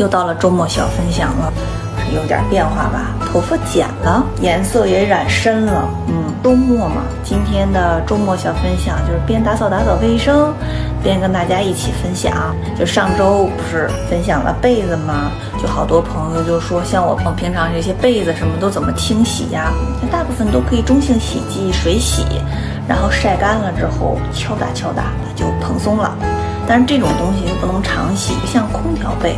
又到了周末小分享了，有点变化吧？头发剪了，颜色也染深了。嗯，周末嘛，今天的周末小分享就是边打扫打扫卫生，边跟大家一起分享。就上周不是分享了被子吗？就好多朋友就说，像我平常这些被子什么都怎么清洗呀？大部分都可以中性洗剂水洗，然后晒干了之后敲打敲打它就蓬松了。但是这种东西又不能常洗，不像空调被。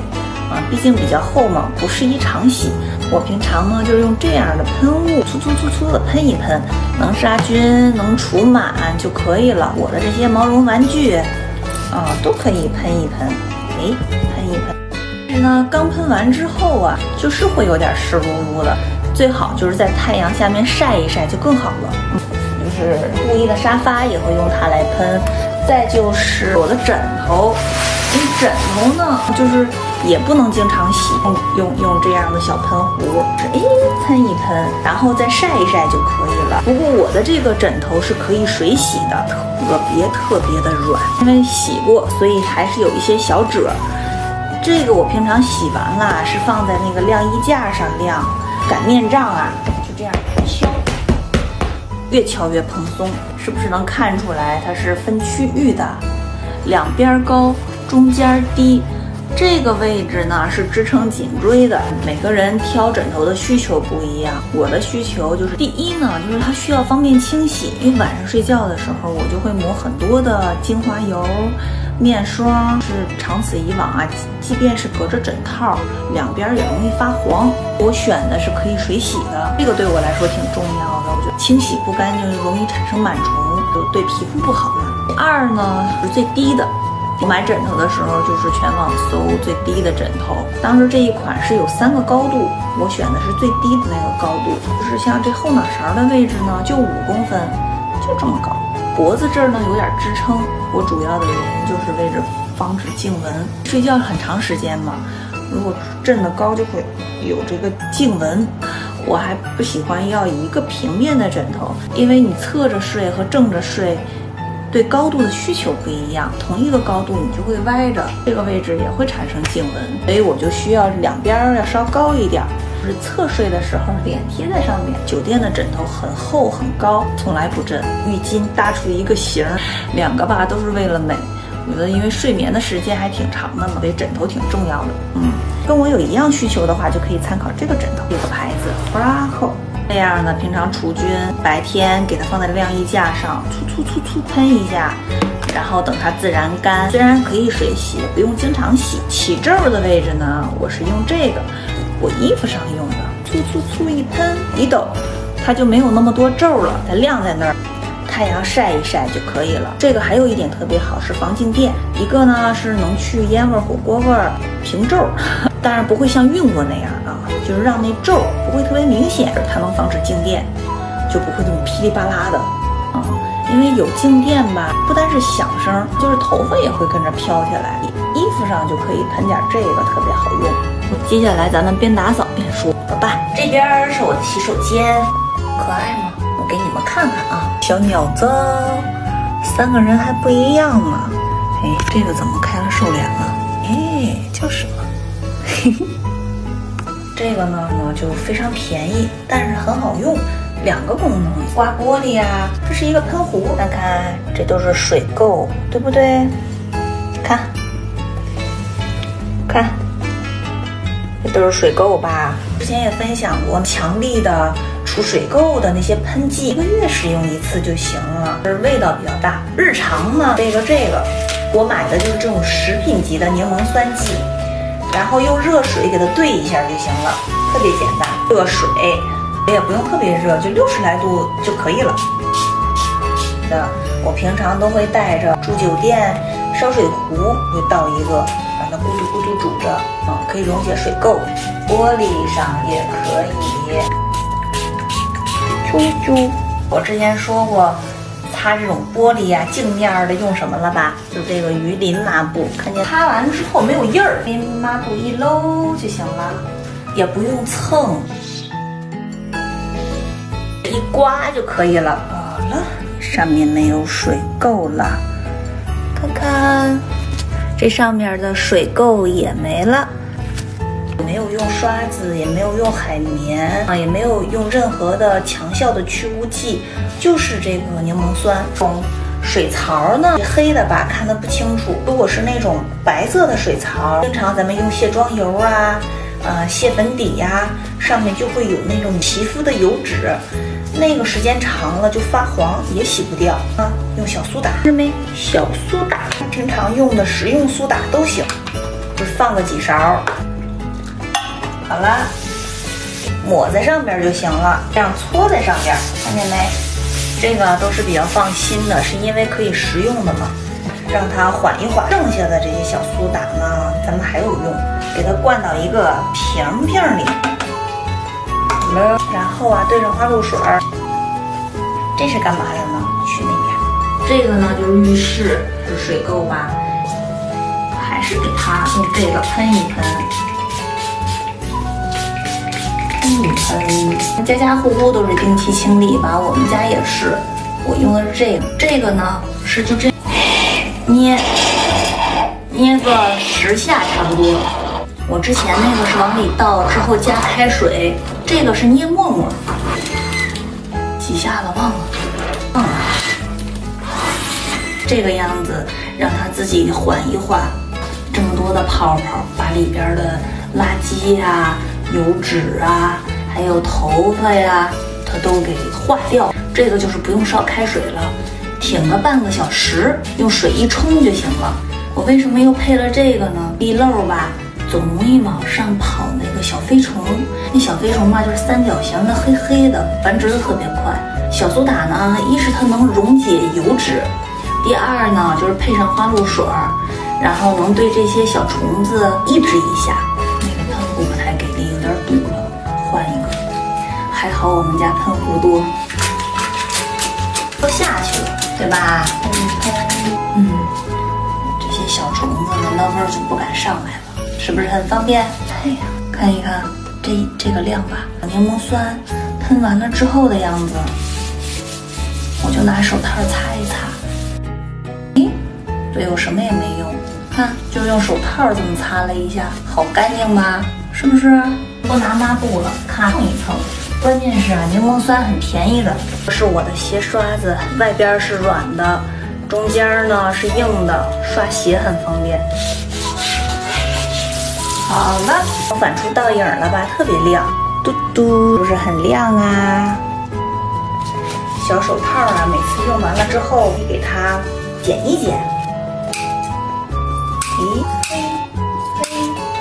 毕竟比较厚嘛，不适宜常洗。我平常呢就是用这样的喷雾，粗粗粗粗的喷一喷，能杀菌、能除螨就可以了。我的这些毛绒玩具，啊，都可以喷一喷，哎，喷一喷。但是呢，刚喷完之后啊，就是会有点湿漉漉的，最好就是在太阳下面晒一晒就更好了。就是故意的沙发也会用它来喷，再就是我的枕头。枕头呢，就是也不能经常洗，用用用这样的小喷壶，哎，喷一喷，然后再晒一晒就可以了。不过我的这个枕头是可以水洗的，特别特别的软，因为洗过，所以还是有一些小褶。这个我平常洗完了是放在那个晾衣架上晾，擀面杖啊，就这样敲，越敲越蓬松，是不是能看出来它是分区域的，两边高。中间低，这个位置呢是支撑颈椎的。每个人挑枕头的需求不一样，我的需求就是第一呢，就是它需要方便清洗，因为晚上睡觉的时候我就会抹很多的精华油、面霜，是长此以往啊，即便是隔着枕套，两边也容易发黄。我选的是可以水洗的，这个对我来说挺重要的。我觉得清洗不干净容易产生螨虫，就对皮肤不好嘛。二呢是最低的。我买枕头的时候就是全网搜最低的枕头，当时这一款是有三个高度，我选的是最低的那个高度，就是像这后脑勺的位置呢，就五公分，就这么高。脖子这儿呢有点支撑，我主要的原因就是为了防止颈纹。睡觉很长时间嘛，如果枕的高就会有这个颈纹。我还不喜欢要一个平面的枕头，因为你侧着睡和正着睡。对高度的需求不一样，同一个高度你就会歪着，这个位置也会产生颈纹，所以我就需要两边要稍高一点。就是侧睡的时候，脸贴在上面。酒店的枕头很厚很高，从来不枕。浴巾搭出一个型儿，两个吧都是为了美。我觉得因为睡眠的时间还挺长的嘛，所以枕头挺重要的。嗯，跟我有一样需求的话，就可以参考这个枕头，这个牌子 Braco。这样呢，平常除菌，白天给它放在晾衣架上，粗粗粗粗喷一下，然后等它自然干。虽然可以水洗，不用经常洗。起皱的位置呢，我是用这个，我衣服上用的，粗粗粗一喷一抖，它就没有那么多皱了。它晾在那儿，太阳晒一晒就可以了。这个还有一点特别好，是防静电。一个呢是能去烟味、火锅味、平皱，当然不会像熨过那样啊。就是让那皱不会特别明显，它能防止静电，就不会那么噼里啪啦的啊。因为有静电吧，不单是响声，就是头发也会跟着飘起来。衣服上就可以喷点这个，特别好用。接下来咱们边打扫边说，走吧。这边是我的洗手间，可爱吗？我给你们看看啊，小鸟子，三个人还不一样呢。哎，这个怎么开了瘦脸了？哎，就是嘛。这个呢呢就非常便宜，但是很好用，两个功能，刮玻璃呀。这是一个喷壶，看看这都是水垢，对不对？看，看，这都是水垢吧？之前也分享过强力的除水垢的那些喷剂，一个月使用一次就行了，是味道比较大。日常呢，这个这个，我买的就是这种食品级的柠檬酸剂。然后用热水给它兑一下就行了，特别简单。热水也不用特别热，就六十来度就可以了。的，我平常都会带着，住酒店烧水壶会倒一个，让它咕嘟咕嘟煮着，啊，可以溶解水垢。玻璃上也可以。啾啾，我之前说过。擦这种玻璃呀，镜面的用什么了吧？就这个鱼鳞抹布，看见擦完之后没有印儿，给抹布一搂就行了，也不用蹭，一刮就可以了。好了，上面没有水垢了，看看这上面的水垢也没了。没有用刷子，也没有用海绵啊，也没有用任何的强效的去污剂，就是这个柠檬酸。种水槽呢，黑的吧，看得不清楚。如果是那种白色的水槽，经常咱们用卸妆油啊，呃，卸粉底呀，上面就会有那种皮肤的油脂，那个时间长了就发黄，也洗不掉啊。用小苏打，看见没？小苏打，平常用的食用苏打都行，就放个几勺。好了，抹在上边就行了，这样搓在上边，看见没？这个都是比较放心的，是因为可以食用的嘛。让它缓一缓，剩下的这些小苏打呢，咱们还有用，给它灌到一个瓶瓶里，然后啊，兑上花露水儿。这是干嘛的呢？去那边，这个呢就是浴室，是水垢吧？还是给它用这个喷一喷。嗯，家家户户都是定期清理吧，我们家也是。我用的是这个，这个呢是就这捏捏个十下差不多。我之前那个是往里倒之后加开水，这个是捏沫沫。几下了忘了，忘了。这个样子让它自己缓一缓，这么多的泡泡，把里边的垃圾呀。油脂啊，还有头发呀，它都给化掉。这个就是不用烧开水了，挺个半个小时，用水一冲就行了。我为什么又配了这个呢？地漏吧，总容易往上跑那个小飞虫。那小飞虫嘛，就是三角形的，黑黑的，繁殖的特别快。小苏打呢，一是它能溶解油脂，第二呢，就是配上花露水，然后能对这些小虫子抑制一下。还好我们家喷壶多，都下去了，对吧？嗯，这些小虫子闻到味儿就不敢上来了，是不是很方便？哎呀，看一看这这个量吧，柠檬酸喷完了之后的样子，我就拿手套擦一擦。咦，对我什么也没用，看，就用手套这么擦了一下，好干净吧？是不是？不拿抹布了，看蹭一蹭。关键是啊，柠檬酸很便宜的。这是我的鞋刷子，外边是软的，中间呢是硬的，刷鞋很方便。好了，反出倒影了吧？特别亮，嘟嘟，是不是很亮啊？小手套啊，每次用完了之后，你给它剪一剪。咦，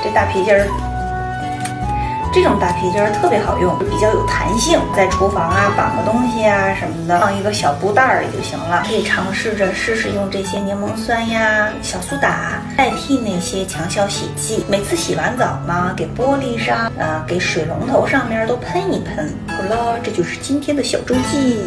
这大皮筋儿。这种大皮筋儿特别好用，比较有弹性，在厨房啊绑个东西啊什么的，放一个小布袋儿里就行了。可以尝试着试试用这些柠檬酸呀、小苏打代替那些强效洗剂。每次洗完澡呢，给玻璃上、呃，给水龙头上面都喷一喷。好了，这就是今天的小周记。